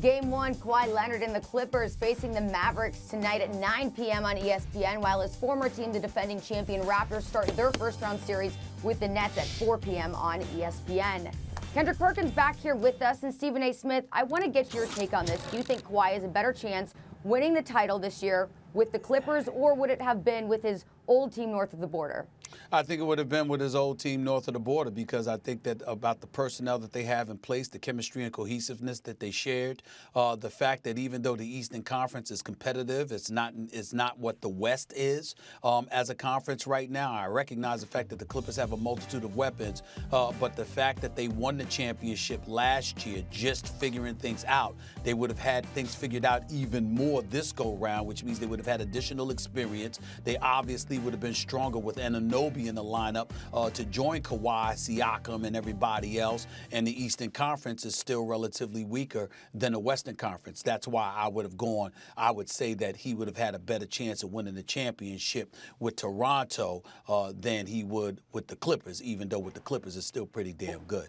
Game one, Kawhi Leonard and the Clippers facing the Mavericks tonight at 9 p.m. on ESPN, while his former team, the defending champion Raptors, start their first round series with the Nets at 4 p.m. on ESPN. Kendrick Perkins back here with us, and Stephen A. Smith, I want to get your take on this. Do you think Kawhi has a better chance winning the title this year with the Clippers, or would it have been with his old team north of the border? I think it would have been with his old team north of the border because I think that about the personnel that they have in place, the chemistry and cohesiveness that they shared, uh, the fact that even though the Eastern Conference is competitive, it's not it's not what the West is um, as a conference right now. I recognize the fact that the Clippers have a multitude of weapons, uh, but the fact that they won the championship last year, just figuring things out, they would have had things figured out even more this go round, which means they would have had additional experience. They obviously would have been stronger with Anunoby in the lineup uh, to join Kawhi, Siakam, and everybody else. And the Eastern Conference is still relatively weaker than the Western Conference. That's why I would have gone. I would say that he would have had a better chance of winning the championship with Toronto uh, than he would with the Clippers, even though with the Clippers it's still pretty damn good.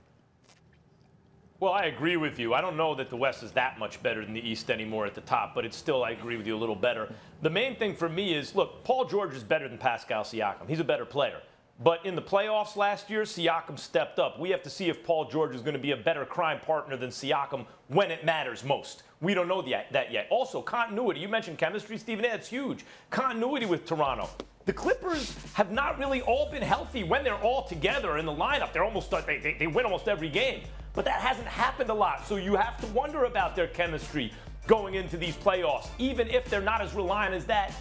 Well, I agree with you. I don't know that the West is that much better than the East anymore at the top, but it's still, I agree with you, a little better. The main thing for me is look, Paul George is better than Pascal Siakam. He's a better player. But in the playoffs last year, Siakam stepped up. We have to see if Paul George is going to be a better crime partner than Siakam when it matters most. We don't know that yet. Also, continuity. You mentioned chemistry, Stephen. That's huge. Continuity with Toronto. The Clippers have not really all been healthy when they're all together in the lineup. They're almost they, they, they win almost every game. But that hasn't happened a lot. So you have to wonder about their chemistry going into these playoffs, even if they're not as reliant as that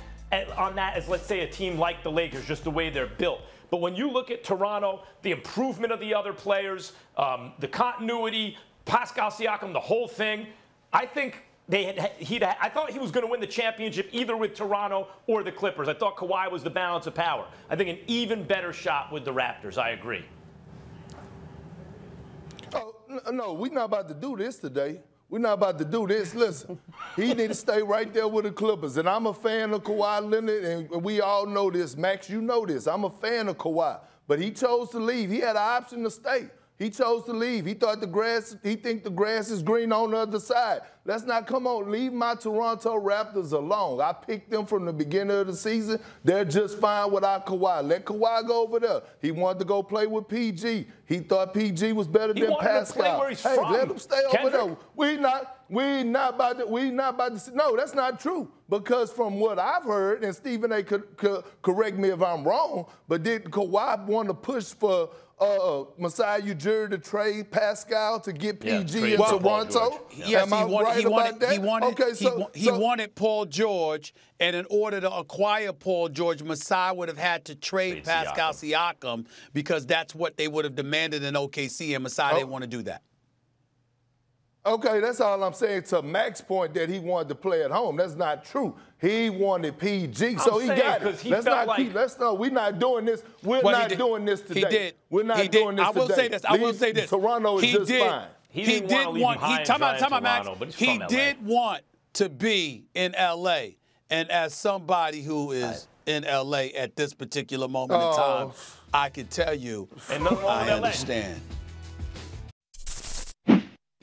on that as let's say a team like the Lakers, just the way they're built. But when you look at Toronto, the improvement of the other players, um, the continuity, Pascal Siakam, the whole thing, I think they had, he'd, I thought he was going to win the championship either with Toronto or the Clippers. I thought Kawhi was the balance of power. I think an even better shot with the Raptors. I agree. Oh, no, we're not about to do this today. We're not about to do this. Listen, he need to stay right there with the Clippers. And I'm a fan of Kawhi Leonard, and we all know this. Max, you know this. I'm a fan of Kawhi. But he chose to leave. He had an option to stay. He chose to leave. He thought the grass, he think the grass is green on the other side. Let's not come on, leave my Toronto Raptors alone. I picked them from the beginning of the season. They're just fine without Kawhi. Let Kawhi go over there. He wanted to go play with PG. He thought PG was better he than Pascal. To play where he's hey, from. let him stay Kendrick. over there. We not we not about to we not about to no, that's not true. Because from what I've heard, and Stephen A could, could correct me if I'm wrong, but did Kawhi want to push for uh, Masai Ujiri to trade Pascal to get PG yeah, in well, Toronto? Yes, Am I he, wanted, right he, wanted, that? he wanted. Okay, so, he, so, wanted Paul George, and in order to acquire Paul George, Masai would have had to trade Pascal Siakam. Siakam. because that's what they would have demanded in OKC, and Masai oh. didn't want to do that. Okay, that's all I'm saying. To Mac's point that he wanted to play at home, that's not true. He wanted PG, I'm so he got it. He let's not like... keep. Let's no. We're not doing this. We're well, not doing this today. He did. We're not he doing did. this I will today. say this. I will say this. Toronto is he just did, fine. He, he did want. He time out. Time out, Max. He did want to be in L.A. And as somebody who is in L.A. at this particular moment oh. in time, I can tell you, I understand.